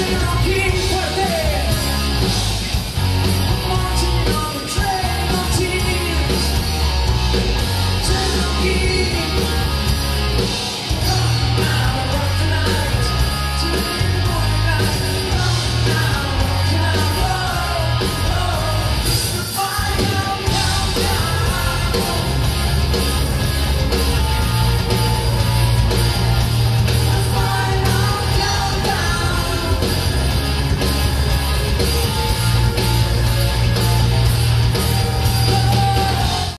Watching our people